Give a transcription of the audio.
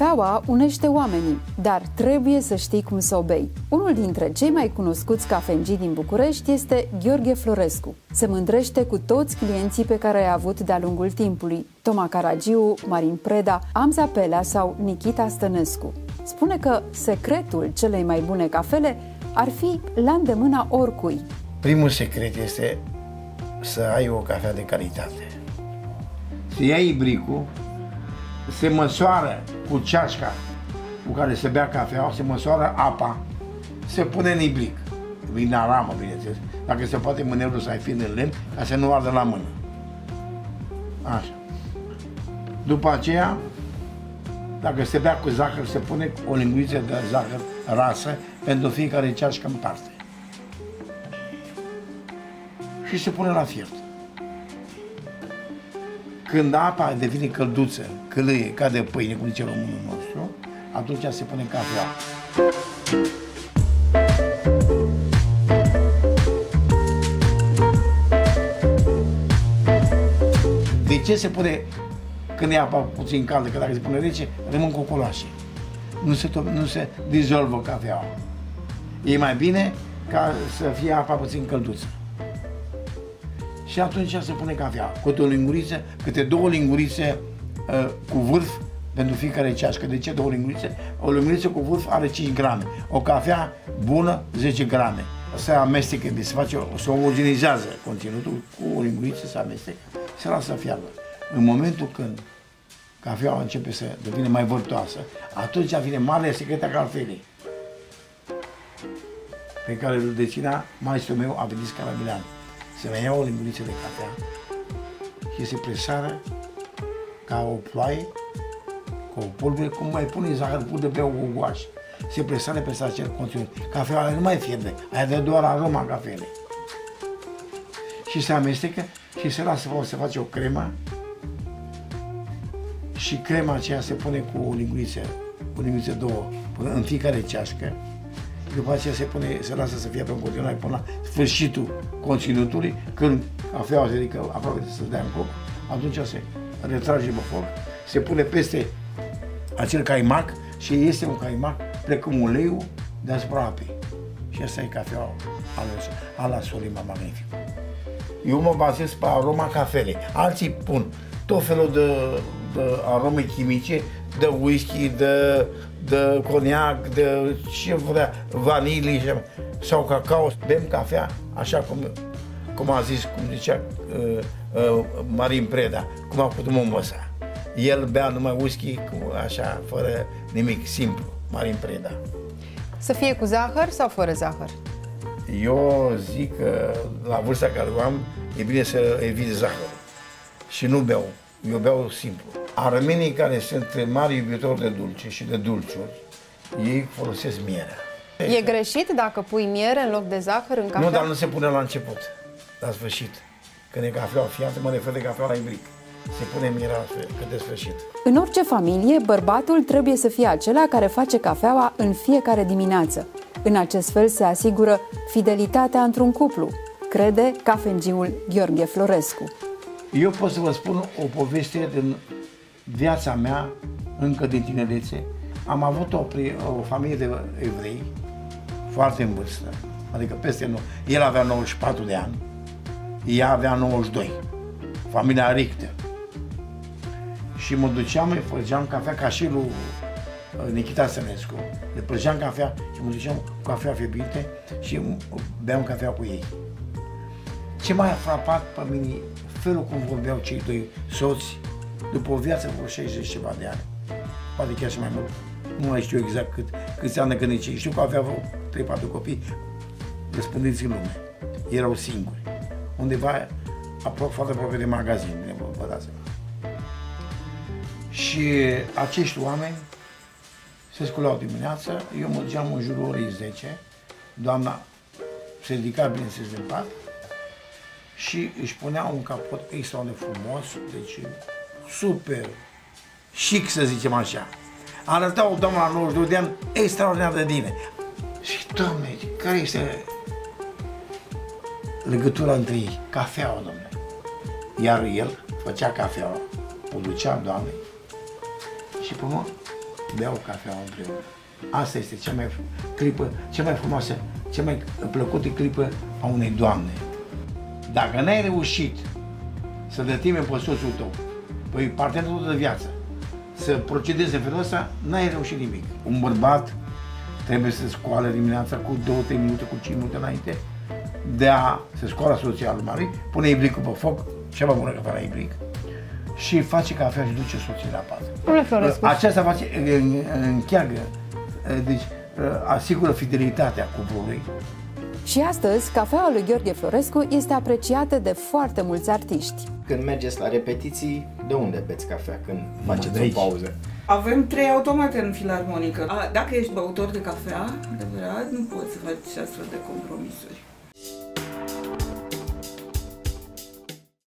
Cafeaua unește oamenii, dar trebuie să știi cum să o bei. Unul dintre cei mai cunoscuți cafengii din București este Gheorghe Florescu. Se mândrește cu toți clienții pe care i-a avut de-a lungul timpului. Toma Caragiu, Marin Preda, Amza Pelea sau Nikita Stănescu. Spune că secretul celei mai bune cafele ar fi la îndemâna oricui. Primul secret este să ai o cafea de calitate. Să iei bricul, se măsoară cu ceașca cu care se bea cafea, se măsoară apa, se pune în ibric. Vine aramă, bineînțeles. Dacă se poate mânerul să ai fi în lemn, ca să nu ardă la mână. Așa. După aceea, dacă se bea cu zahăr, se pune o linguriță de zahăr rasă pentru fiecare ceașcă în parte. Și se pune la fiert. Când apa devine călduță, călâie, ca de pâine, cum zice românul nostru, atunci se pune cafea. De ce se pune când e apa puțin caldă, că dacă se pune rece, rămân cocoloase. Nu se, nu se dizolvă cafeaua. E mai bine ca să fie apa puțin călduță și atunci se pune cafea. Câte o linguriță, câte două lingurițe uh, cu vârf pentru fiecare ceașcă. De ce două lingurițe? O linguriță cu vârf are 5 grame. O cafea bună, 10 grame. Se amestecă, deci se face, se omogenizează conținutul cu o linguriță, se amestecă, se lasă fiarbă. În momentul când cafeaua începe să devină mai vârtoasă, atunci vine mare secret a cafelei pe care îl deținea maestrul meu, Avedis Caramilean se mai ia o linguriță de cafea și se presară ca o ploaie, cu o pulbere, cum mai pune zahăr pur de pe o gogoașă. Se presară pe acel conținut. Cafeaua nu mai fierbe, aia de doar aroma cafelei. Și se amestecă și se lasă, se face o cremă și crema aceea se pune cu o linguriță, o linguriță două, până în fiecare ceașcă după aceea se, pune, se lasă să fie pe în continuare până la sfârșitul conținutului, când cafeaua se ridică aproape de să dea în foc, atunci se retrage pe foc, se pune peste acel caimac și este un caimac precum uleiul deasupra apei. Și asta e cafeaua ala Solima Magnific. Eu mă bazez pe aroma cafelei. Alții pun tot felul de, de arome chimice, de whisky, de de coniac, de ce vrea, vanilie sau cacao. Bem cafea așa cum, cum a zis, cum zicea uh, uh, Marin Preda, cum a putut măsa. El bea numai whisky, cu, așa, fără nimic, simplu, Marin Preda. Să fie cu zahăr sau fără zahăr? Eu zic că la vârsta care o am, e bine să evit zahărul. Și nu beau, eu beau simplu. Armenii care sunt mari iubitori de dulce și de dulciuri, ei folosesc mierea. E greșit dacă pui miere în loc de zahăr în cafea? Nu, dar nu se pune la început, la sfârșit. Când e cafea fiată, mă refer de cafea la ibric. Se pune mierea cât de sfârșit. În orice familie, bărbatul trebuie să fie acela care face cafeaua în fiecare dimineață. În acest fel se asigură fidelitatea într-un cuplu, crede cafengiul Gheorghe Florescu. Eu pot să vă spun o poveste din viața mea, încă din tinerețe, am avut o, o familie de evrei foarte în vârstă, adică peste nou. El avea 94 de ani, ea avea 92, familia Richter. Și mă duceam, îi făceam cafea ca și lui uh, Nikita Sănescu, le plăceam cafea și mă duceam cu cafea fierbinte și beam cafea cu ei. Ce m-a frapat pe mine, felul cum vorbeau cei doi soți, după o viață vreo 60 ceva de ani, poate chiar și mai mult. Nu mai știu exact cât, câți ani când nici. Știu că avea vreo 3-4 copii răspândiți în lume. Erau singuri. Undeva aproape, foarte aproape de magazin, bine vă dați Și acești oameni se sculau dimineața, eu mă duceam în jurul orei 10, doamna se ridica bineînțeles din pat și își punea un capot extra de frumos, deci super chic, să zicem așa. Arăta o doamnă la 92 de ani extraordinar de bine. Și, doamne, care este legătura între ei? Cafeaua, domnule. Iar el făcea cafeaua, o ducea doamne și pe mă beau cafea împreună. Asta este cea mai clipă, cea mai frumoasă, cea mai plăcută clipă a unei doamne. Dacă n-ai reușit să dătime pe soțul tău, pe partenerul de viață, să procedezi în felul ăsta, n-ai reușit nimic. Un bărbat trebuie să scoală dimineața cu 2-3 minute, cu 5 minute înainte, de a se scoală soția lui Mari, pune iblicul pe foc, cea mai bună cafea la ibric, și face cafea și duce soția la pat. Domnule Florescu. Aceasta face, încheagă, deci asigură fidelitatea cuplului. Și astăzi, cafeaua lui Gheorghe Florescu este apreciată de foarte mulți artiști. Când mergeți la repetiții, de unde beți cafea când faceți de o aici. pauză? Avem trei automate în filarmonică. A, dacă ești băutor de cafea, adevărat, nu poți să faci astfel de compromisuri.